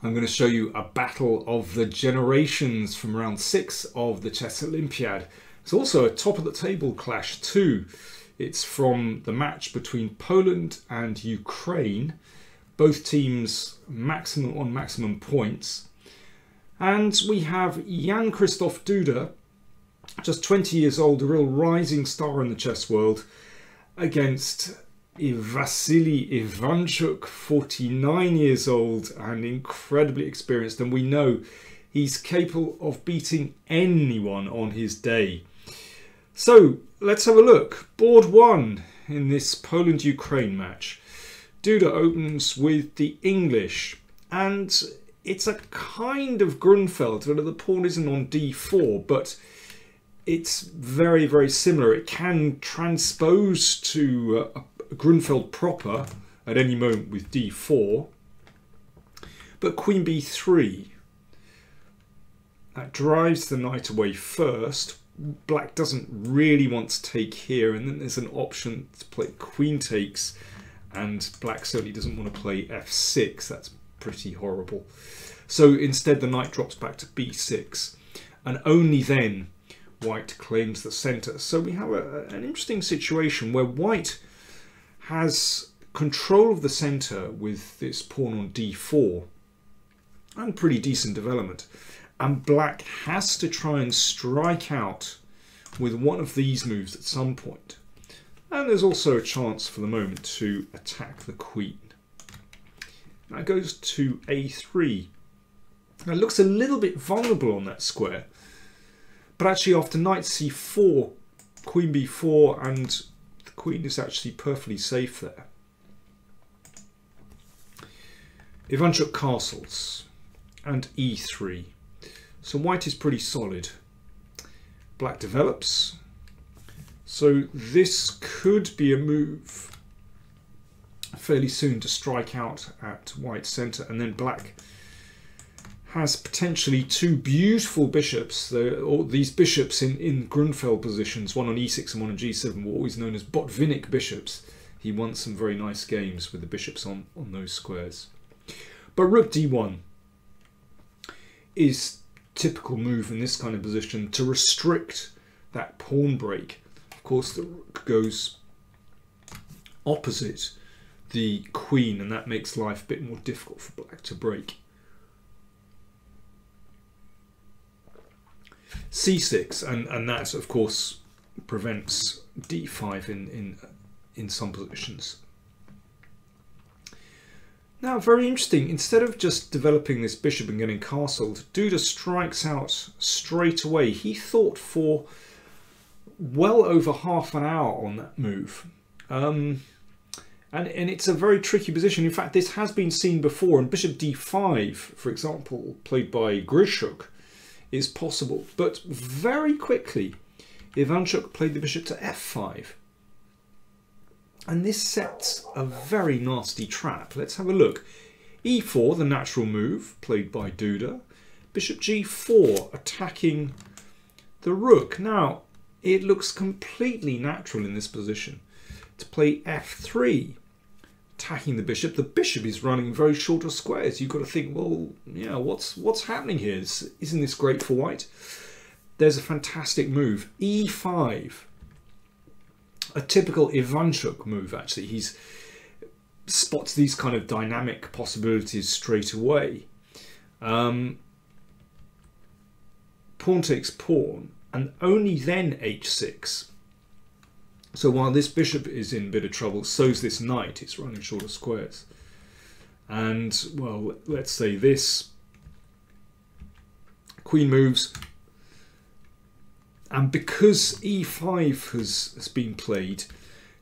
I'm going to show you a battle of the generations from round six of the Chess Olympiad. It's also a top of the table clash too. It's from the match between Poland and Ukraine. Both teams maximum on maximum points. And we have Jan Krzysztof Duda, just 20 years old, a real rising star in the chess world, against Vasily Ivanchuk, 49 years old and incredibly experienced. And we know he's capable of beating anyone on his day. So let's have a look. Board one in this Poland Ukraine match. Duda opens with the English, and it's a kind of Grunfeld. The pawn isn't on d4, but it's very, very similar. It can transpose to a Grunfeld proper at any moment with d4. But queen b3, that drives the knight away first. Black doesn't really want to take here, and then there's an option to play queen takes, and black certainly doesn't want to play f6. That's pretty horrible. So instead, the knight drops back to b6, and only then white claims the center. So we have a, an interesting situation where white has control of the centre with this pawn on d4 and pretty decent development. And black has to try and strike out with one of these moves at some point. And there's also a chance for the moment to attack the queen. That goes to a3. Now it looks a little bit vulnerable on that square. But actually after knight c4, queen b4 and queen is actually perfectly safe there. Ivanchuk castles and e3. So white is pretty solid. Black develops. So this could be a move fairly soon to strike out at white centre and then black has potentially two beautiful bishops. These bishops in, in Grunfeld positions, one on e6 and one on g7, were always known as Botvinnik bishops. He won some very nice games with the bishops on, on those squares. But rook d1 is typical move in this kind of position to restrict that pawn break. Of course, the rook goes opposite the queen, and that makes life a bit more difficult for black to break. C6, and, and that, of course, prevents d5 in, in, in some positions. Now, very interesting, instead of just developing this bishop and getting castled, Duda strikes out straight away. He thought for well over half an hour on that move. Um, and, and it's a very tricky position. In fact, this has been seen before. And bishop d5, for example, played by Grischuk, is possible. But very quickly, Ivanchuk played the bishop to f5. And this sets a very nasty trap. Let's have a look. e4, the natural move, played by Duda. Bishop g4, attacking the rook. Now, it looks completely natural in this position to play f3 attacking the bishop. The bishop is running very shorter squares. You've got to think, well, yeah, what's what's happening here? Isn't this great for white? There's a fantastic move, e5. A typical Ivanchuk move, actually. He's spots these kind of dynamic possibilities straight away. Um, pawn takes pawn, and only then h6 so while this bishop is in a bit of trouble, so's this knight. It's running short of squares. And, well, let's say this. Queen moves. And because e5 has, has been played,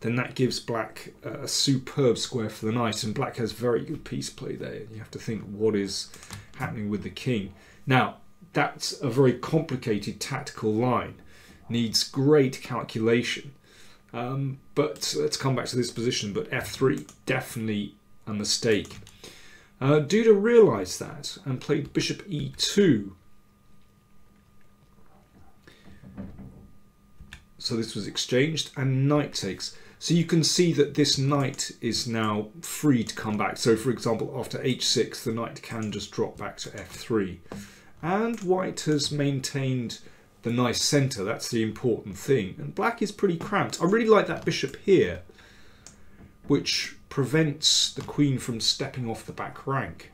then that gives black a superb square for the knight. And black has very good piece play there. You have to think what is happening with the king. Now, that's a very complicated tactical line. Needs great calculation. Um, but let's come back to this position. But f3, definitely a mistake. Uh, Duda realised that and played bishop e2. So this was exchanged and knight takes. So you can see that this knight is now free to come back. So for example, after h6, the knight can just drop back to f3. And white has maintained the nice centre. That's the important thing. And black is pretty cramped. I really like that bishop here, which prevents the queen from stepping off the back rank.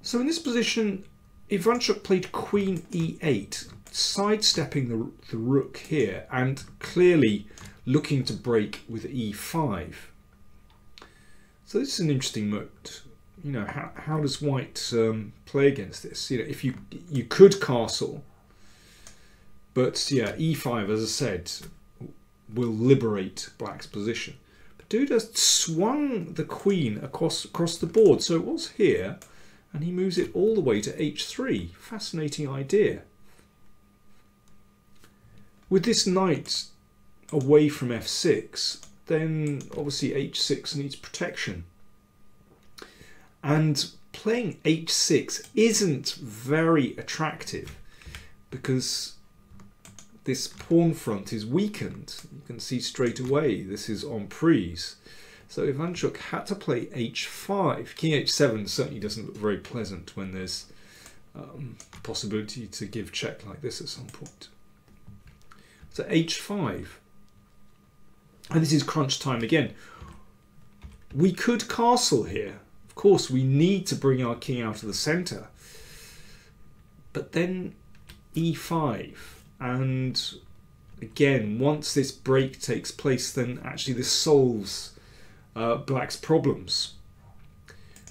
So in this position, Ivanchuk played queen e8, sidestepping the, the rook here and clearly looking to break with e5. So this is an interesting move. You know, how, how does white um, play against this? You know, if you you could castle, but yeah, e5, as I said, will liberate black's position. But Duda swung the queen across across the board, so it was here, and he moves it all the way to h3. Fascinating idea. With this knight away from f6, then obviously h6 needs protection. And playing h6 isn't very attractive because this pawn front is weakened. You can see straight away this is en prise. So Ivanchuk had to play h5. King h7 certainly doesn't look very pleasant when there's um, possibility to give check like this at some point. So h5. And this is crunch time again. We could castle here. Course, we need to bring our king out of the centre. But then e5 and again once this break takes place then actually this solves uh, black's problems.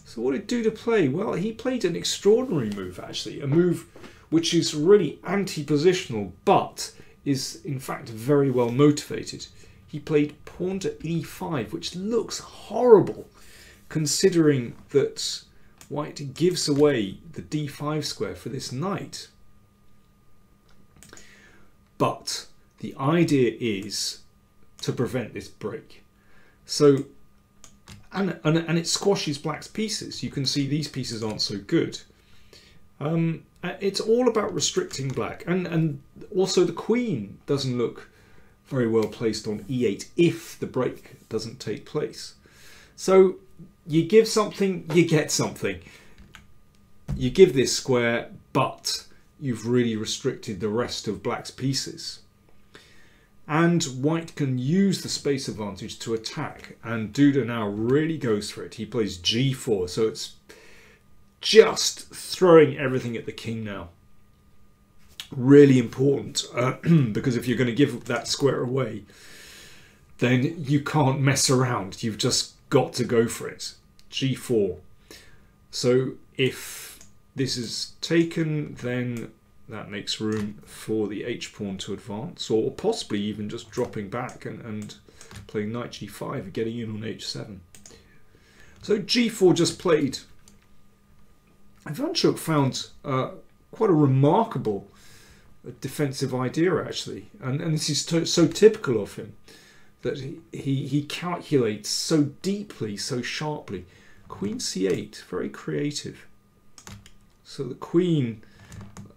So what did Duda play? Well he played an extraordinary move actually a move which is really anti-positional but is in fact very well motivated. He played pawn to e5 which looks horrible considering that white gives away the d5 square for this knight but the idea is to prevent this break. So, and, and, and it squashes black's pieces. You can see these pieces aren't so good. Um, it's all about restricting black. And, and also the queen doesn't look very well placed on e8 if the break doesn't take place. So you give something, you get something. You give this square, but you've really restricted the rest of black's pieces. And white can use the space advantage to attack. And Duda now really goes for it. He plays g4, so it's just throwing everything at the king now. Really important, uh, because if you're going to give that square away, then you can't mess around. You've just got to go for it. g4. So if this is taken, then that makes room for the h-pawn to advance, or possibly even just dropping back and, and playing knight g5, and getting in on h7. So g4 just played. Ivanchuk found uh, quite a remarkable defensive idea, actually. And, and this is so typical of him, that he, he, calculates so deeply, so sharply. Queen c8, very creative. So the queen,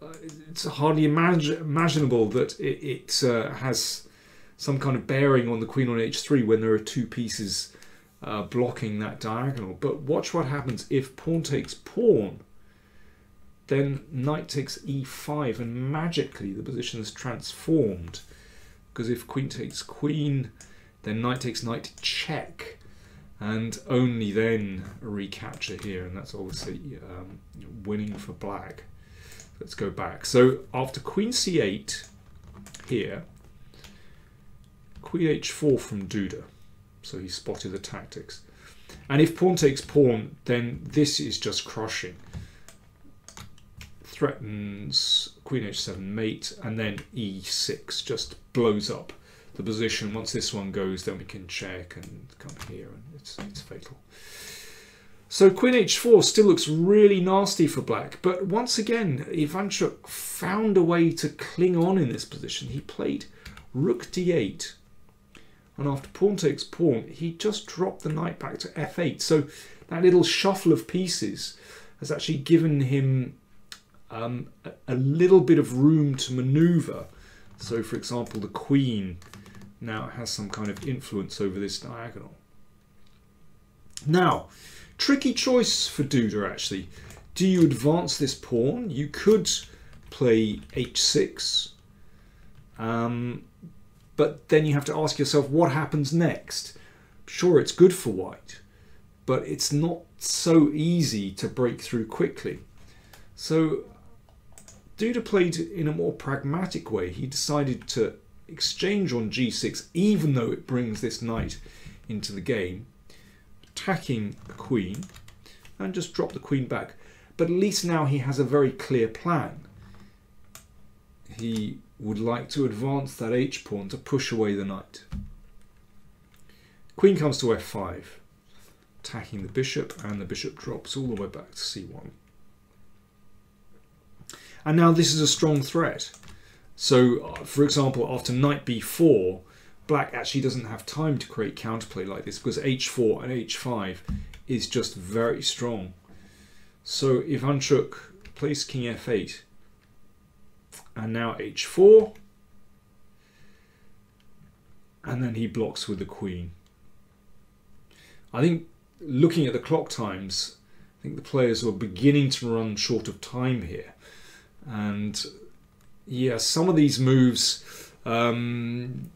uh, it's hardly imag imaginable that it, it uh, has some kind of bearing on the queen on h3 when there are two pieces uh, blocking that diagonal. But watch what happens if pawn takes pawn. Then knight takes e5 and magically the position is transformed. Because if queen takes queen, then knight takes knight check. And only then recapture here and that's obviously um, winning for black. Let's go back. So after queen c8 here queen h4 from Duda. So he spotted the tactics. And if pawn takes pawn then this is just crushing. Threatens queen h7 mate and then e6 just blows up the position. Once this one goes, then we can check and come here, and it's, it's fatal. So queen h4 still looks really nasty for black, but once again, Ivanchuk found a way to cling on in this position. He played rook d8, and after pawn takes pawn, he just dropped the knight back to f8. So that little shuffle of pieces has actually given him um, a, little bit of room to maneuver. So for example, the queen now it has some kind of influence over this diagonal. Now, tricky choice for Duda actually. Do you advance this pawn? You could play h6, um, but then you have to ask yourself what happens next. Sure, it's good for white, but it's not so easy to break through quickly. So Duda played in a more pragmatic way. He decided to exchange on g6, even though it brings this knight into the game, attacking the queen, and just drop the queen back. But at least now he has a very clear plan. He would like to advance that h-pawn to push away the knight. Queen comes to f5, attacking the bishop, and the bishop drops all the way back to c1. And now this is a strong threat. So, uh, for example, after knight b4, black actually doesn't have time to create counterplay like this because h4 and h5 is just very strong. So Ivanchuk plays king f8 and now h4 and then he blocks with the queen. I think looking at the clock times, I think the players were beginning to run short of time here. And yeah, some of these moves um,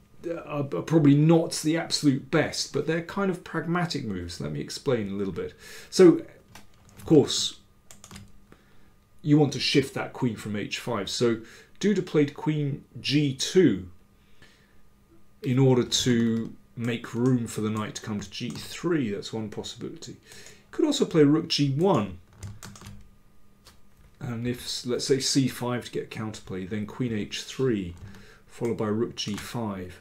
are, are, probably not the absolute best, but they're kind of pragmatic moves. Let me explain a little bit. So, of course, you want to shift that queen from h5. So Duda played queen g2 in order to make room for the knight to come to g3. That's one possibility. Could also play rook g1 and if, let's say, c5 to get counterplay, then queen h3, followed by rook g5.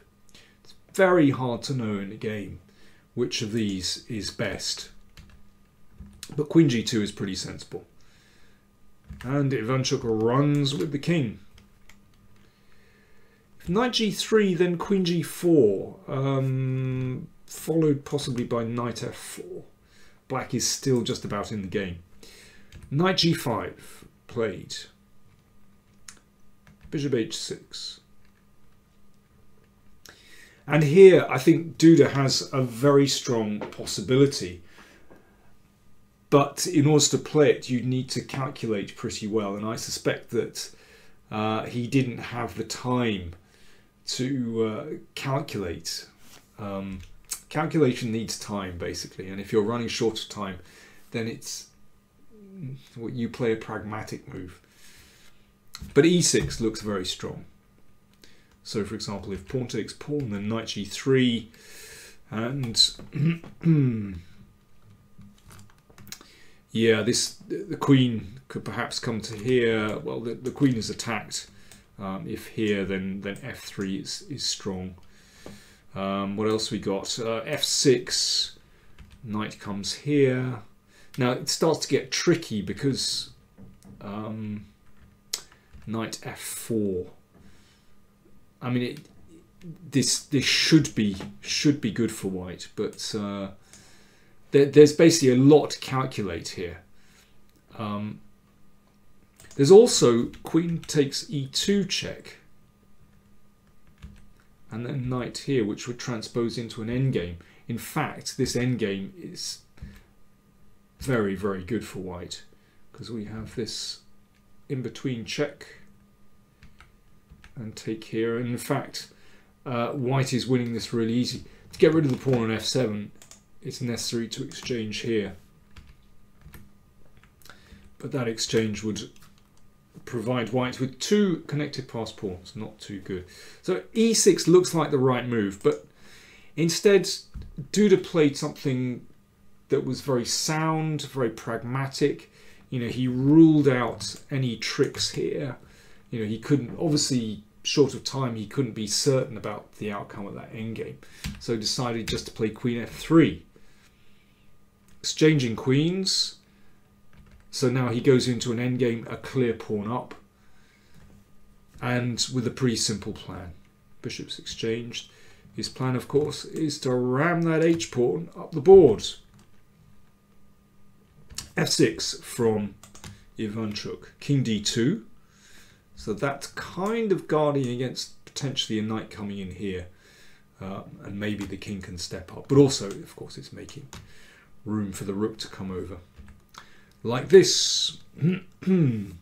It's very hard to know in a game which of these is best. But queen g2 is pretty sensible. And Ivanchuk runs with the king. If knight g3, then queen g4, um, followed possibly by knight f4. Black is still just about in the game. Knight g5 played. Bishop h6. And here I think Duda has a very strong possibility. But in order to play it, you need to calculate pretty well. And I suspect that uh, he didn't have the time to uh, calculate. Um, calculation needs time, basically. And if you're running short of time, then it's you play a pragmatic move. But e6 looks very strong. So for example, if pawn takes pawn, then knight g3, and yeah, this the queen could perhaps come to here. Well, the, the queen is attacked. Um, if here, then then f3 is is strong. Um, what else we got? Uh, f6, knight comes here. Now it starts to get tricky because um, knight f4. I mean, it, this this should be should be good for white, but uh, there, there's basically a lot to calculate here. Um, there's also queen takes e2 check, and then knight here, which would transpose into an endgame. In fact, this endgame is very, very good for white because we have this in-between check and take here. And in fact, uh, white is winning this really easy. To get rid of the pawn on f7, it's necessary to exchange here. But that exchange would provide white with two connected pass pawns, not too good. So e6 looks like the right move, but instead Duda played something that was very sound, very pragmatic. You know, he ruled out any tricks here. You know, he couldn't, obviously, short of time, he couldn't be certain about the outcome of that endgame. So decided just to play queen f3. Exchanging queens. So now he goes into an endgame, a clear pawn up. And with a pretty simple plan. Bishops exchanged. His plan, of course, is to ram that h-pawn up the board f6 from Ivanchuk, king d2. So that's kind of guarding against potentially a knight coming in here. uh, and maybe the king can step up. But also, of course, it's making room for the rook to come over. Like this. and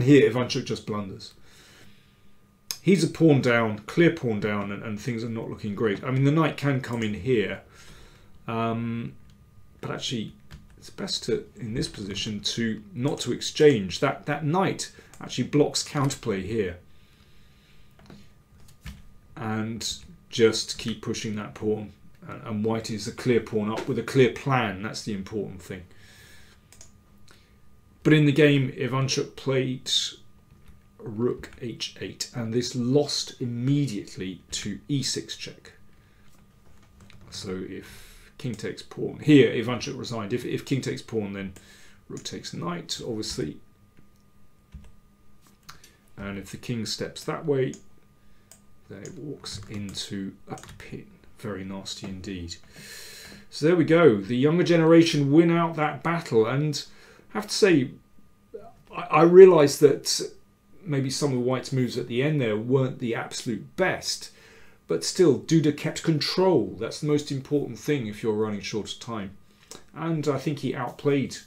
here, Ivanchuk just blunders. He's a pawn down, clear pawn down, and, and, things are not looking great. I mean, the knight can come in here. Um, but actually, it's best to, in this position, to not to exchange. That, that knight actually blocks counterplay here and just keep pushing that pawn. And white is a clear pawn up with a clear plan. That's the important thing. But in the game, Ivanchuk played rook h8, and this lost immediately to e6 check. So if king takes pawn, here Ivanchuk resigned. If, if king takes pawn, then rook takes knight, obviously. And if the king steps that way, then it walks into a pin. Very nasty indeed. So there we go. The younger generation win out that battle. And I have to say, I, I realised that maybe some of White's moves at the end there weren't the absolute best. But still, Duda kept control. That's the most important thing if you're running short of time. And I think he outplayed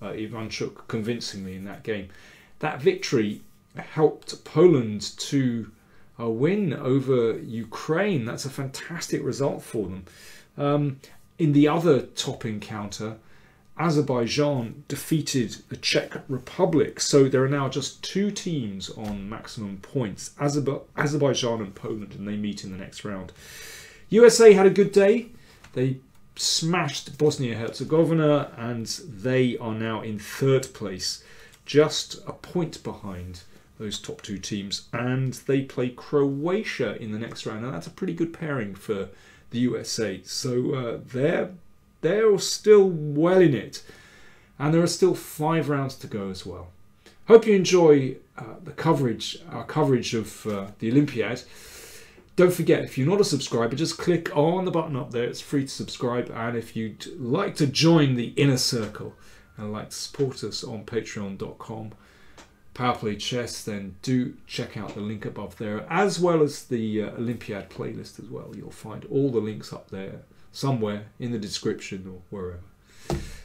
uh, Ivanchuk convincingly in that game. That victory helped Poland to a win over Ukraine. That's a fantastic result for them. Um, in the other top encounter, Azerbaijan defeated the Czech Republic. So there are now just two teams on maximum points Azerbaijan and Poland, and they meet in the next round. USA had a good day. They smashed Bosnia Herzegovina, and they are now in third place, just a point behind those top two teams, and they play Croatia in the next round. And that's a pretty good pairing for the USA. So uh, they're they're still well in it, and there are still five rounds to go as well. Hope you enjoy uh, the coverage, our coverage of uh, the Olympiad. Don't forget, if you're not a subscriber, just click on the button up there. It's free to subscribe. And if you'd like to join the inner circle and like to support us on patreon.com, Powerplay Chess, then do check out the link above there, as well as the uh, Olympiad playlist as well. You'll find all the links up there somewhere in the description or wherever.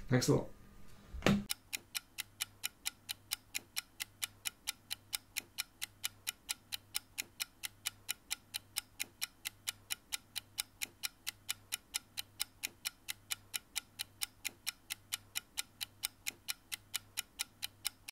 Thanks a lot.